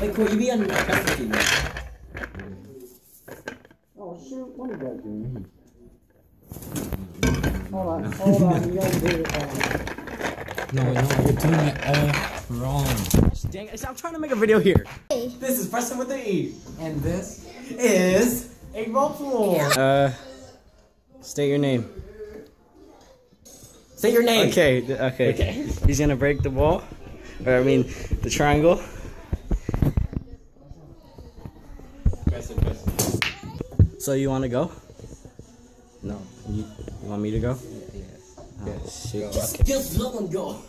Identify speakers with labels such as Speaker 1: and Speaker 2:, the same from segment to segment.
Speaker 1: Wait, cool. You be on Preston team. right?
Speaker 2: Oh shoot, what is that doing? Hold on, hold on, you gotta do it.
Speaker 3: No, no, you're doing it all wrong.
Speaker 1: Dang it! I'm trying to make a video here. This is Preston with the E, and this is a roll. Uh, state your name. Say your name. Okay, okay.
Speaker 4: Okay.
Speaker 1: He's gonna break the ball, or I mean, the triangle. So you want to go? No. You, you want me to go?
Speaker 4: Yes.
Speaker 1: Oh, shit.
Speaker 4: Go.
Speaker 1: Just let him go.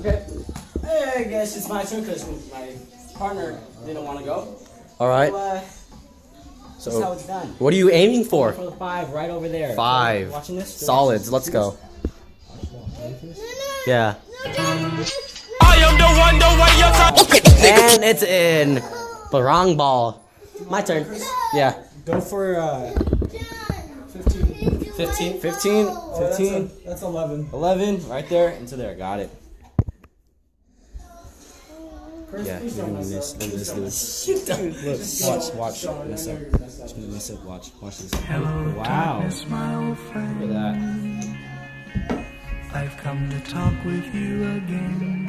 Speaker 1: Okay. Hey, I guess it's my turn because my partner didn't want to go.
Speaker 4: All right.
Speaker 1: So, uh, this is how it's done.
Speaker 4: What are you aiming for?
Speaker 1: For the five, right over there.
Speaker 4: Five.
Speaker 1: Watching this?
Speaker 4: Solids. Let's go. Yeah. And it's in. The wrong ball. My turn. Yeah.
Speaker 1: Go for uh, 15. 15? 15?
Speaker 2: oh, that's
Speaker 1: 15?
Speaker 2: a- That's 11.
Speaker 1: 11, right there, into there. Got it.
Speaker 2: Chris,
Speaker 1: Yeah,
Speaker 2: please
Speaker 1: you're
Speaker 2: don't
Speaker 1: gonna
Speaker 2: mess
Speaker 1: miss,
Speaker 2: up.
Speaker 1: gonna
Speaker 2: Please
Speaker 1: miss Look, watch, watch.
Speaker 2: Don't, I
Speaker 1: Miss
Speaker 2: know
Speaker 1: it.
Speaker 2: you're gonna mess
Speaker 1: Just
Speaker 2: up.
Speaker 1: gonna miss it. Watch, watch this. Wow. Look at that.
Speaker 5: I've come to talk with you again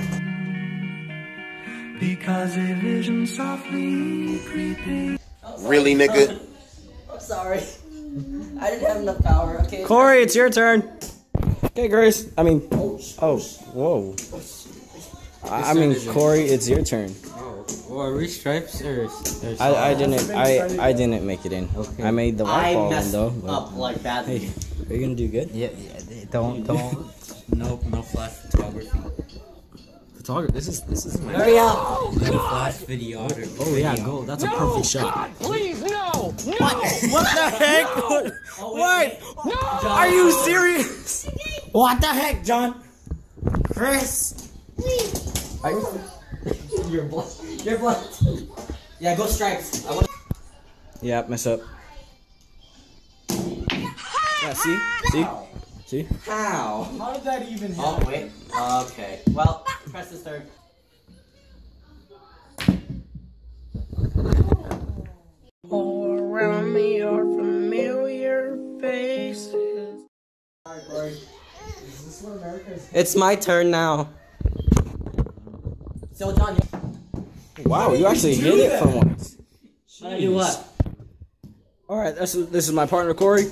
Speaker 5: because a vision softly creeping.
Speaker 6: Really, nigga?
Speaker 1: I'm sorry. I didn't have enough power. Okay. Corey, it's your turn. Okay, Grace. I mean, oh, oh whoa. I, I mean, Corey, it's your turn.
Speaker 3: Oh, well, are we stripes or? or
Speaker 1: I, I didn't. I I didn't make it in.
Speaker 3: Okay.
Speaker 1: I made the white ball in though. but-
Speaker 4: up like that.
Speaker 1: Hey, are you gonna do good?
Speaker 3: Yeah, yeah. Don't, don't. no, no flash photography.
Speaker 1: Photographer. This is this is my.
Speaker 4: Hurry up!
Speaker 3: No flash video.
Speaker 1: Oh yeah, go. That's a perfect shot.
Speaker 7: Please, no! No!
Speaker 1: What the heck? What? what? Are you serious? What the heck, John? Chris? Are you?
Speaker 4: You're blood. You're blood. Yeah, go stripes. I want.
Speaker 1: Yeah, mess up. Yeah, see, see, see.
Speaker 4: How?
Speaker 2: How did that even
Speaker 4: oh,
Speaker 2: happen?
Speaker 4: Oh wait. Okay. Well, press this third.
Speaker 7: All around me are familiar faces.
Speaker 2: Alright, Corey. Is this what America is?
Speaker 4: It's my turn now. So John,
Speaker 1: Wow, you actually hit it for once.
Speaker 4: you do what?
Speaker 1: All right, this is this is my partner Corey.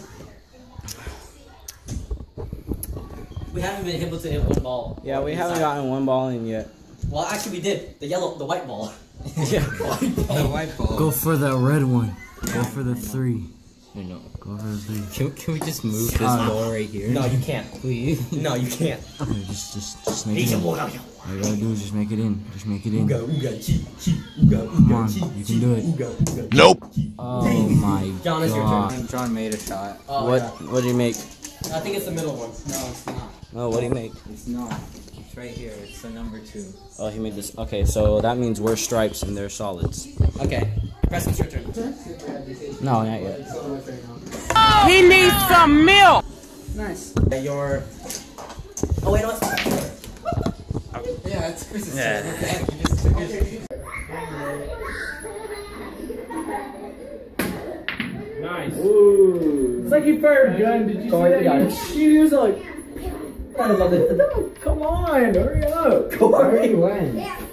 Speaker 4: We haven't been able to hit one ball.
Speaker 1: Yeah, we haven't gotten one ball in yet.
Speaker 4: Well, actually, we did. The yellow, the white ball.
Speaker 1: Yeah.
Speaker 3: The white ball.
Speaker 8: Go for the red one. Go for the three.
Speaker 3: No, no.
Speaker 8: Go for the three.
Speaker 3: Can, can we just move this
Speaker 8: Uh,
Speaker 3: ball right here?
Speaker 4: No, you can't.
Speaker 3: please.
Speaker 4: No, you can't.
Speaker 8: Okay, just, just, just make it in. All you gotta do is just make it in. Just make it in.
Speaker 4: Come
Speaker 8: on, you can do it.
Speaker 6: Nope.
Speaker 8: Oh my
Speaker 4: John, it's your
Speaker 8: god.
Speaker 4: turn.
Speaker 3: John made a shot.
Speaker 4: Oh,
Speaker 1: what
Speaker 4: yeah.
Speaker 1: what do you make?
Speaker 4: I think it's the middle one. No, it's not.
Speaker 1: Oh, what do you make?
Speaker 3: It's not. It's right here. It's the number two.
Speaker 1: Oh, he made this. Okay, so that means we're stripes and they're solids.
Speaker 4: Okay. Press it's your turn.
Speaker 1: No, not yet.
Speaker 7: He needs some milk!
Speaker 2: Nice.
Speaker 4: Your. Oh wait, no, it's.
Speaker 2: Yeah, it's Chris's
Speaker 1: Yeah.
Speaker 2: turn. Okay, you just took it.
Speaker 7: Nice.
Speaker 2: It's like he fired a gun. Did you
Speaker 4: Corey,
Speaker 2: see
Speaker 4: you
Speaker 2: that? He, he was like,
Speaker 4: I love it.
Speaker 2: come on, hurry up.
Speaker 4: Corey.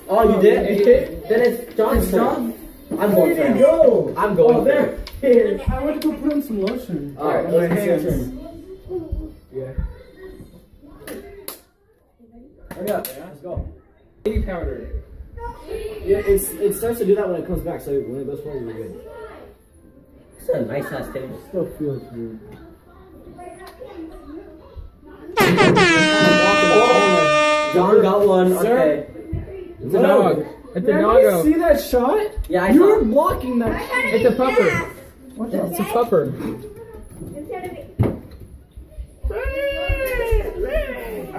Speaker 4: Oh, you did? then it's John's turn. I'm
Speaker 2: Where
Speaker 4: going
Speaker 2: did he go?
Speaker 4: I'm going
Speaker 2: Oh,
Speaker 4: for
Speaker 2: there. Here, I went to go put on some lotion.
Speaker 4: Alright,
Speaker 2: my
Speaker 4: it's
Speaker 2: hands. Yeah. Hurry up, let's go. Baby powder.
Speaker 9: Yeah, it's it starts to do that when it comes back. So when it goes forward, you're good.
Speaker 4: It's a nice ass table.
Speaker 9: Still feels weird.
Speaker 4: John got one.
Speaker 2: Sir?
Speaker 4: Okay.
Speaker 2: It's a dog. It's a doggo. see that shot?
Speaker 4: Yeah, I
Speaker 2: You
Speaker 4: saw.
Speaker 2: were blocking that. It's a pupper. What the? It's a pupper.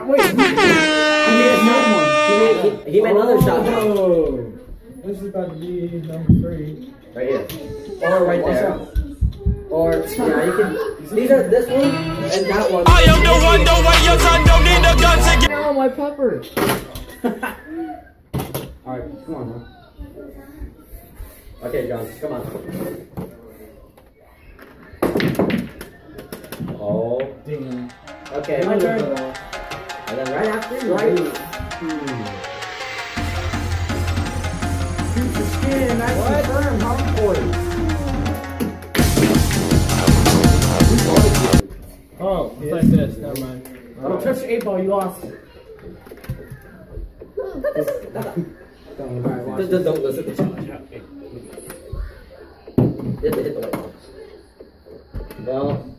Speaker 2: Wait.
Speaker 4: He made another one. He made, he, he made another shot. now.
Speaker 2: Oh. This is about to be number three.
Speaker 4: Right here. Or right there. Or, yeah, you can. These are this one and that one.
Speaker 7: I am the one, the way your son don't need a gun to get.
Speaker 2: No, my pupper.
Speaker 4: Alright, come on, huh? Okay, John, come on. Oh.
Speaker 9: Ding.
Speaker 4: Okay, my turn. And then right after, right?
Speaker 9: Shoot your skin. Nice and firm, huh?
Speaker 7: It's like this. Never mind.
Speaker 9: Oh, touch the eight ball. You lost.
Speaker 4: Alright, watch Just, just don't listen to challenge. Hit the, hit the white ball. Well,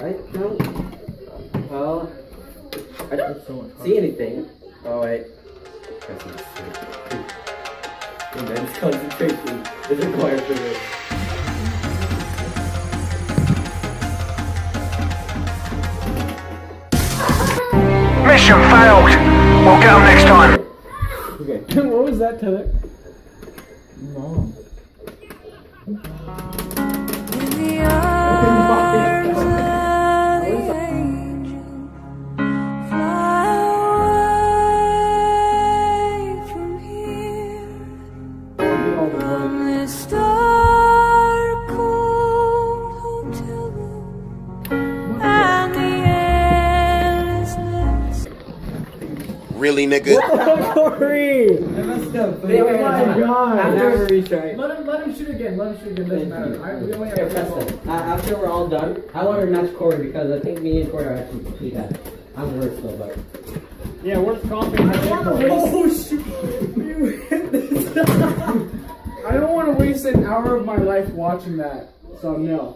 Speaker 4: I don't. Well, I don't see anything. Oh wait. That's not. Immense concentration is required for this.
Speaker 6: Mission failed. We'll get 'em next time.
Speaker 9: Okay, what was that, Tether? No.
Speaker 6: Really, nigga?
Speaker 1: Corey!
Speaker 4: Wait, wait,
Speaker 9: my God.
Speaker 4: After retry.
Speaker 9: Let him, let him shoot again. Let him shoot again. Doesn't matter. I, we only have
Speaker 4: Here, Preston, uh, after we're all done, I want to match Corey because I think me and Corey are actually pretty bad. I'm worse though, but.
Speaker 7: Yeah, where's coffee? I don't want to
Speaker 9: Oh shoot! You. I don't want to waste an hour of my life watching that. So no.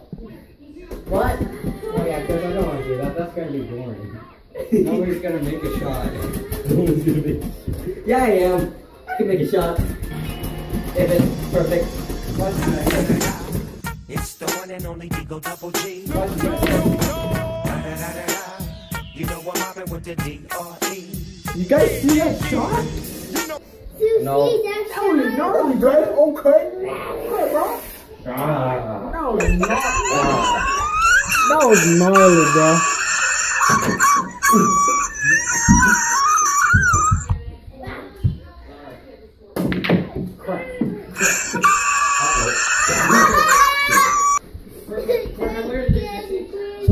Speaker 4: What? Oh yeah, because I don't want to do that. That's gonna be boring. Nobody's gonna make a shot. Nobody's gonna make. Yeah, I am. I can make a shot. If it's perfect.
Speaker 6: It's the one and only Digo Double G. You know I'm mobbing with the D-R-E.
Speaker 9: You guys see that shot?
Speaker 4: No.
Speaker 9: That was gnarly, bro. Okay. Okay, bro.
Speaker 4: Ah.
Speaker 9: That was gnarly. That was gnarly, bro.
Speaker 4: So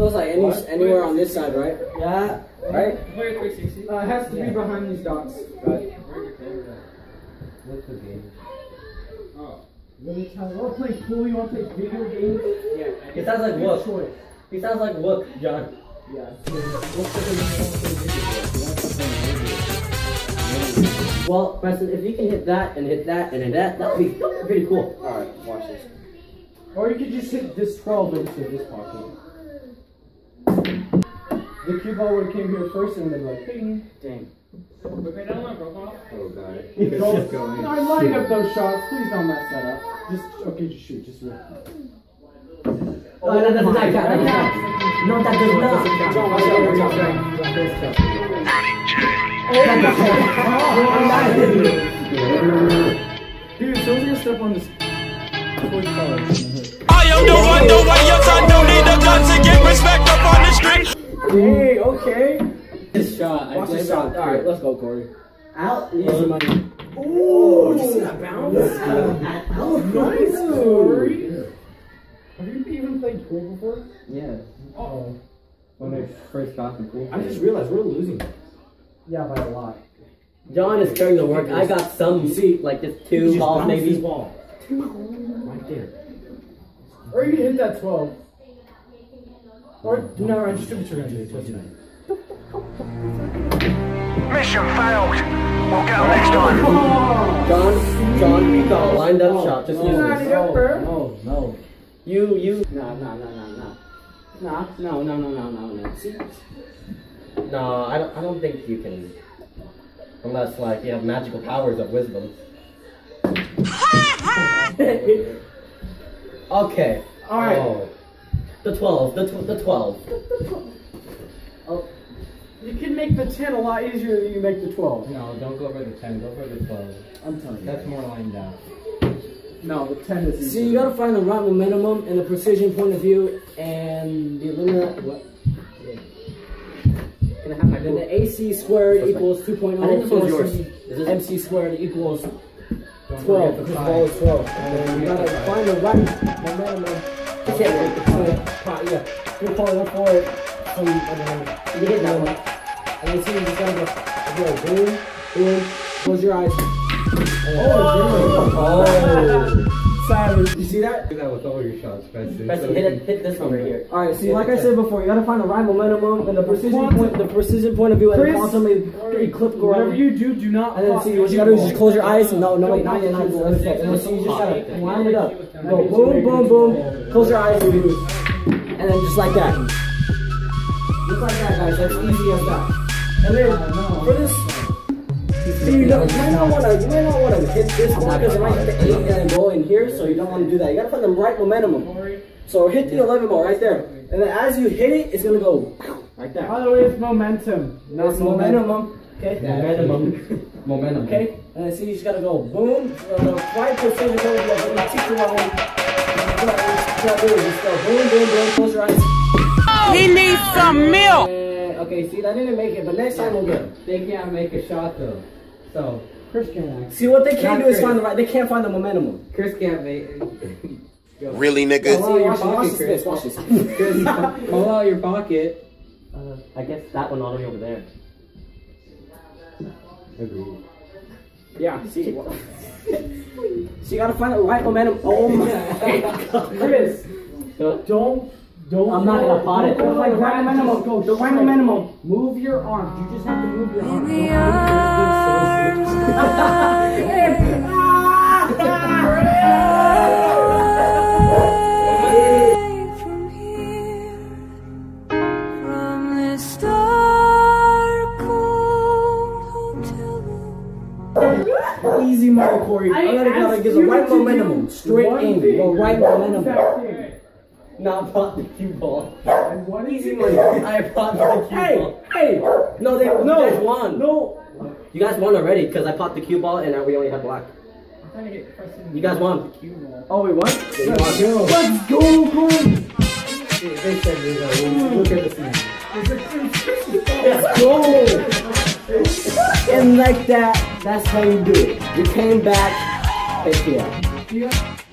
Speaker 4: it's like any, anywhere on this side, right? Yeah. Right?
Speaker 9: Uh, it has to be behind these dots.
Speaker 4: Right. What's the game?
Speaker 9: Let me tell you. Want to play pool? You want to play video games? Yeah.
Speaker 4: He sounds like Wook. He sounds like Wook, John.
Speaker 9: Yeah.
Speaker 4: Well, Preston, if you can hit that and hit that and hit that, that would be pretty cool.
Speaker 9: Alright, watch this. Or you could just hit this 12 into this pocket. The cue ball would have came here first and then like, bing.
Speaker 4: Dang.
Speaker 9: Oh god. No, I'm lining up those shots. Please don't mess that up. Just, okay, just shoot. Just shoot.
Speaker 4: Oh, no, that's not count. That's not count. No, that does not.
Speaker 7: I am the one, the your son don't need a gun to get respect up on the street.
Speaker 9: Hey, okay.
Speaker 4: This shot.
Speaker 9: Watch this shot.
Speaker 4: Alright, let's go, Corey. Out.
Speaker 9: Ooh, you see that bounce?
Speaker 4: Oh,
Speaker 9: Nice, Corey. Have you even played pool before?
Speaker 4: Yeah.
Speaker 9: Oh.
Speaker 4: When they first got the pool.
Speaker 9: I just realized we're losing. Yeah, by a lot.
Speaker 4: John is carrying the work. I got some, see, like just two balls maybe.
Speaker 9: ball. Right there. Or you can hit that 12. Or, no, I just took what you're gonna do. Twist it.
Speaker 6: Mission failed. We'll get 'em next time.
Speaker 4: John, John, we got a lined up oh, shot. Just use
Speaker 9: Not
Speaker 4: this.
Speaker 9: enough, bro.
Speaker 4: No, no. You, you. Nah, nah, nah, nah, nah. Nah, no, no, no, no, no, no. See? No, I don't. I don't think you can. Unless, like, you have magical powers of wisdom. okay.
Speaker 9: Alright.
Speaker 4: Oh. The twelve. The tw- the twelve. Oh.
Speaker 9: You can make the 10 a lot easier than you make the 12.
Speaker 3: No, don't go for the 10, go for the 12.
Speaker 9: I'm telling you.
Speaker 3: That's more lined out.
Speaker 9: No, the 10 is
Speaker 4: See, you gotta find the right minimum and the precision point of view and the lunar. What? Can I have my
Speaker 1: Then the AC squared equals 2.0.
Speaker 4: I think this one's yours. Is this-
Speaker 1: MC squared equals 12. Because ball is 12. And then you gotta find the right momentum.
Speaker 4: I can't to
Speaker 1: So, uh, yeah. You're calling up for it. Some, I don't know.
Speaker 4: You hit that one.
Speaker 1: And then see, you just gotta go, go boom, boom, close your eyes. Oh, Oh. Savage. You see that?
Speaker 2: Do that with all your shots, Preston.
Speaker 4: Preston, hit, it, hit this one right here.
Speaker 1: Alright, see, like I said before, you gotta find the right momentum and the precision point, the precision point of view, and
Speaker 9: Chris,
Speaker 1: constantly eclipse go
Speaker 9: Whatever you do, do not.
Speaker 1: And then see, what you gotta do is just close your eyes. And no, no, wait, not yet, not yet. And then see, you just gotta line it up. Go boom, boom, boom. Close your eyes. And then just like that. Just like that, guys. That's easy as that. And then for this, see, you, know, you might not wanna, you might not wanna hit this one because it might hit the eight and go in here. So you don't wanna do that. You gotta find the right momentum. So hit the 11 ball right there. And then as you hit it, it's gonna go like that.
Speaker 9: By the way, it's momentum. Not
Speaker 1: It's momentum. Okay.
Speaker 4: Momentum. Momentum.
Speaker 1: Okay, and then see, you just gotta go boom, uh, right precision go, you have to tick around. You gotta do is just go boom, boom, boom, close your eyes.
Speaker 7: He needs some milk.
Speaker 1: Okay, see, that didn't make it, but next time we'll get it.
Speaker 2: They can't make a shot though. So
Speaker 9: Chris can't.
Speaker 1: See, what they can't
Speaker 2: Not
Speaker 1: do is
Speaker 2: Chris.
Speaker 1: find the right, they can't find the momentum.
Speaker 2: Chris can't make.
Speaker 10: Really, nigga?
Speaker 1: watch,
Speaker 2: pocket,
Speaker 1: watch this,
Speaker 2: Chris.
Speaker 1: watch this.
Speaker 2: Pull out your pocket.
Speaker 4: Uh, I guess that one all the way over there.
Speaker 2: Agreed.
Speaker 1: Yeah, see. what- so you gotta find the right momentum. Oh my god.
Speaker 9: Chris,
Speaker 4: Don't.
Speaker 9: Don't, don't.
Speaker 4: I'm not gonna pot it.
Speaker 9: Go like
Speaker 1: The right
Speaker 9: that.
Speaker 1: momentum.
Speaker 9: Just go
Speaker 1: The right
Speaker 9: straight.
Speaker 1: momentum.
Speaker 9: Move your arms. You just have to move your arms.
Speaker 11: from here, from this dark cold hotel room.
Speaker 1: Easy money, Corey. I gotta, gotta get the right momentum. Straight in. The right momentum. Not pop the cue ball. Easy money. I popped the cue
Speaker 4: Hey,
Speaker 1: ball.
Speaker 4: hey!
Speaker 1: No, they,
Speaker 4: No.
Speaker 1: you guys won.
Speaker 9: No.
Speaker 4: You guys won already because I popped the cue ball and uh, we only had black.
Speaker 9: I'm trying to get Preston
Speaker 4: You guys won.
Speaker 1: Oh, we won?
Speaker 4: Yeah, you won.
Speaker 1: Let's go, Corey.
Speaker 2: They said this. Uh, look at this man.
Speaker 1: Let's go. And like that, that's how you do it. You came back. Heck yeah.
Speaker 9: You got-